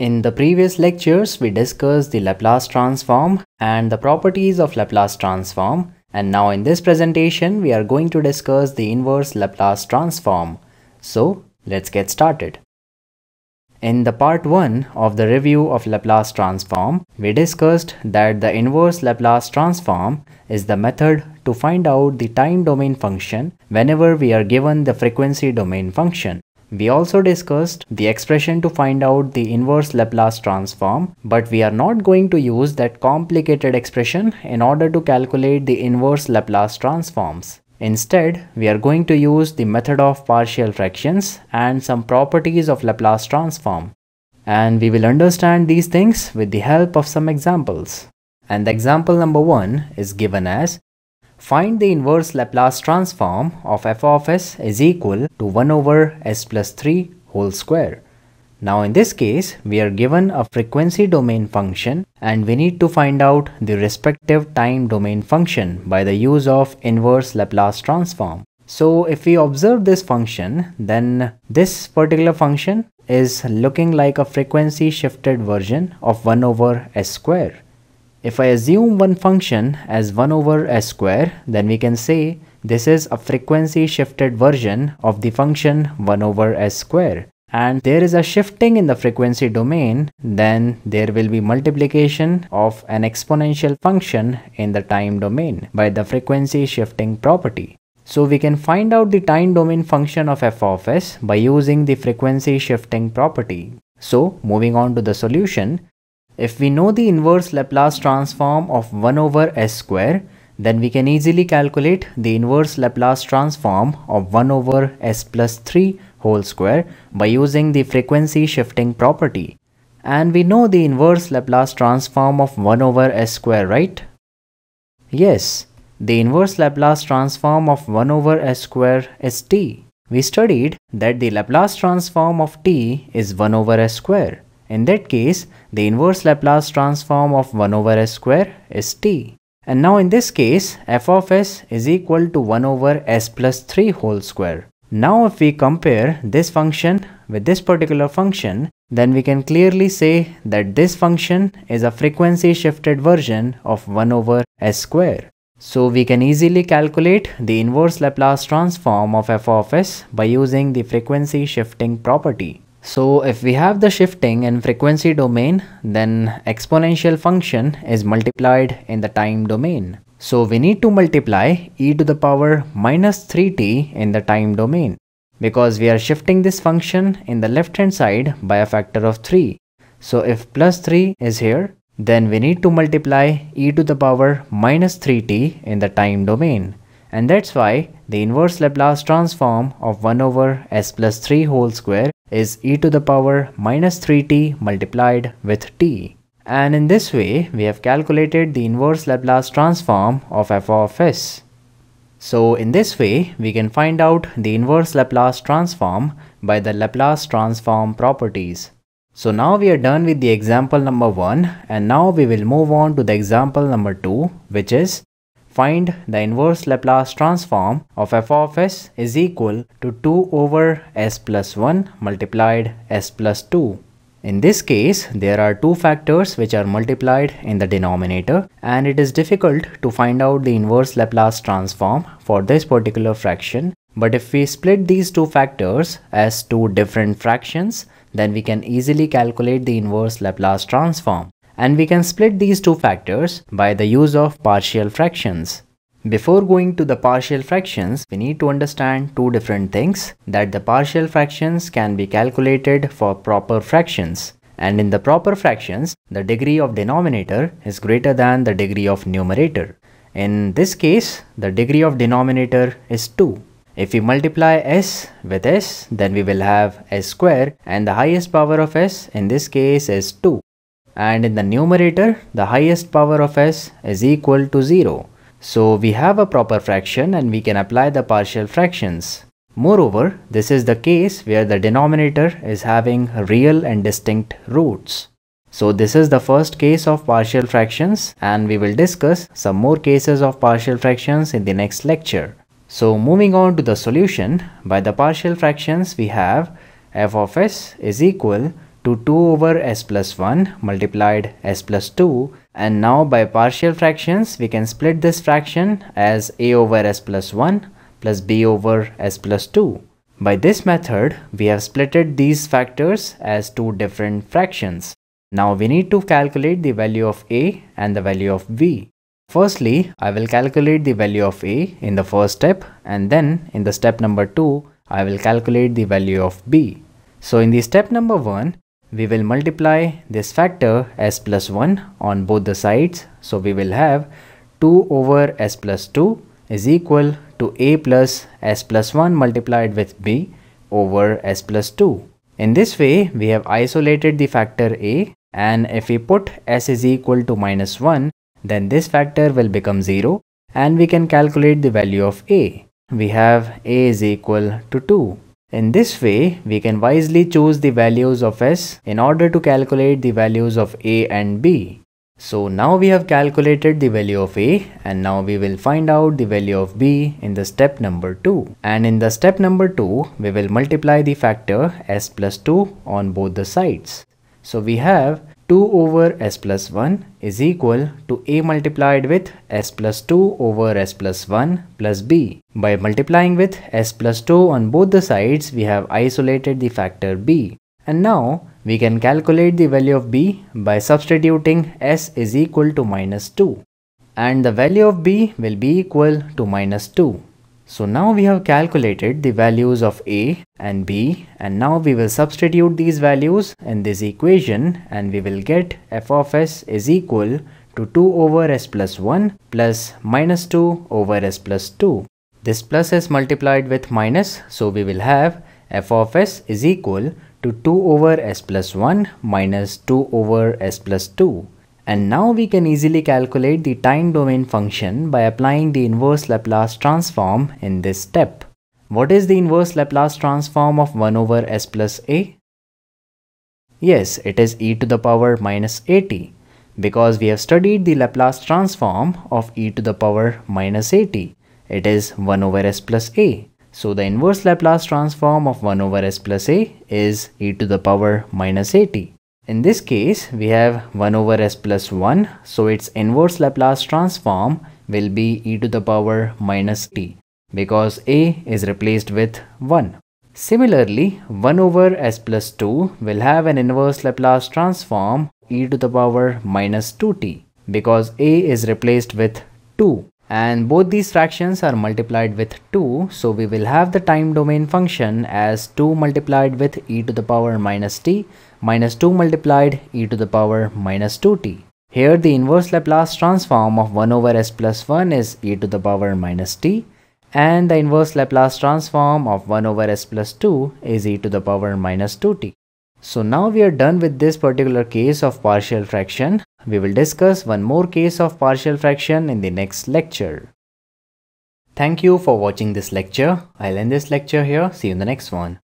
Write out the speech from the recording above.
In the previous lectures, we discussed the Laplace transform and the properties of Laplace transform. And now in this presentation, we are going to discuss the inverse Laplace transform. So let's get started. In the part 1 of the review of Laplace transform, we discussed that the inverse Laplace transform is the method to find out the time domain function whenever we are given the frequency domain function. We also discussed the expression to find out the inverse Laplace transform, but we are not going to use that complicated expression in order to calculate the inverse Laplace transforms. Instead, we are going to use the method of partial fractions and some properties of Laplace transform. And we will understand these things with the help of some examples. And the example number 1 is given as Find the inverse Laplace transform of f of s is equal to 1 over s plus 3 whole square. Now in this case, we are given a frequency domain function and we need to find out the respective time domain function by the use of inverse Laplace transform. So if we observe this function, then this particular function is looking like a frequency shifted version of 1 over s square. If I assume one function as 1 over s square, then we can say this is a frequency shifted version of the function 1 over s square. And there is a shifting in the frequency domain, then there will be multiplication of an exponential function in the time domain by the frequency shifting property. So we can find out the time domain function of f of s by using the frequency shifting property. So moving on to the solution, if we know the inverse Laplace transform of 1 over s square, then we can easily calculate the inverse Laplace transform of 1 over s plus 3 whole square by using the frequency shifting property. And we know the inverse Laplace transform of 1 over s square, right? Yes, the inverse Laplace transform of 1 over s square is t. We studied that the Laplace transform of t is 1 over s square. In that case, the inverse Laplace transform of 1 over s square is t. And now in this case, f of s is equal to 1 over s plus 3 whole square. Now if we compare this function with this particular function, then we can clearly say that this function is a frequency shifted version of 1 over s square. So we can easily calculate the inverse Laplace transform of f of s by using the frequency shifting property. So if we have the shifting in frequency domain, then exponential function is multiplied in the time domain. So we need to multiply e to the power minus 3t in the time domain because we are shifting this function in the left hand side by a factor of 3. So if plus 3 is here, then we need to multiply e to the power minus 3t in the time domain. And that's why the inverse Laplace transform of 1 over s plus 3 whole square is e to the power minus 3t multiplied with t. And in this way, we have calculated the inverse Laplace transform of f of s. So in this way, we can find out the inverse Laplace transform by the Laplace transform properties. So now we are done with the example number 1 and now we will move on to the example number 2 which is Find the inverse Laplace transform of f of s is equal to 2 over s plus 1 multiplied s plus 2. In this case, there are two factors which are multiplied in the denominator and it is difficult to find out the inverse Laplace transform for this particular fraction. But if we split these two factors as two different fractions, then we can easily calculate the inverse Laplace transform and we can split these two factors by the use of partial fractions. Before going to the partial fractions, we need to understand two different things that the partial fractions can be calculated for proper fractions and in the proper fractions, the degree of denominator is greater than the degree of numerator. In this case, the degree of denominator is 2. If we multiply s with s, then we will have s square and the highest power of s in this case is 2 and in the numerator the highest power of s is equal to 0. So we have a proper fraction and we can apply the partial fractions. Moreover, this is the case where the denominator is having real and distinct roots. So this is the first case of partial fractions and we will discuss some more cases of partial fractions in the next lecture. So moving on to the solution, by the partial fractions we have f of s is equal to 2 over s plus 1 multiplied s plus 2 and now by partial fractions we can split this fraction as a over s plus 1 plus b over s plus 2. By this method we have splitted these factors as two different fractions. Now we need to calculate the value of a and the value of b. Firstly, I will calculate the value of a in the first step and then in the step number 2 I will calculate the value of b. So in the step number 1 we will multiply this factor s plus 1 on both the sides. So we will have 2 over s plus 2 is equal to a plus s plus 1 multiplied with b over s plus 2. In this way, we have isolated the factor a and if we put s is equal to minus 1, then this factor will become 0 and we can calculate the value of a. We have a is equal to 2. In this way, we can wisely choose the values of s in order to calculate the values of a and b. So now we have calculated the value of a and now we will find out the value of b in the step number 2. And in the step number 2, we will multiply the factor s plus 2 on both the sides. So we have 2 over s plus 1 is equal to a multiplied with s plus 2 over s plus 1 plus b. By multiplying with s plus 2 on both the sides, we have isolated the factor b. And now we can calculate the value of b by substituting s is equal to minus 2. And the value of b will be equal to minus 2. So now we have calculated the values of a and b and now we will substitute these values in this equation and we will get f of s is equal to 2 over s plus 1 plus minus 2 over s plus 2. This plus is multiplied with minus so we will have f of s is equal to 2 over s plus 1 minus 2 over s plus 2. And now we can easily calculate the time domain function by applying the inverse Laplace transform in this step. What is the inverse Laplace transform of 1 over s plus a? Yes, it is e to the power minus at because we have studied the Laplace transform of e to the power minus at. It is 1 over s plus a. So the inverse Laplace transform of 1 over s plus a is e to the power minus at. In this case, we have 1 over s plus 1. So its inverse Laplace transform will be e to the power minus t because a is replaced with 1. Similarly, 1 over s plus 2 will have an inverse Laplace transform e to the power minus 2t because a is replaced with 2 and both these fractions are multiplied with 2 so we will have the time domain function as 2 multiplied with e to the power minus t minus 2 multiplied e to the power minus 2t. Here the inverse Laplace transform of 1 over s plus 1 is e to the power minus t and the inverse Laplace transform of 1 over s plus 2 is e to the power minus 2t. So now we are done with this particular case of partial fraction. We will discuss one more case of partial fraction in the next lecture. Thank you for watching this lecture. I'll end this lecture here. See you in the next one.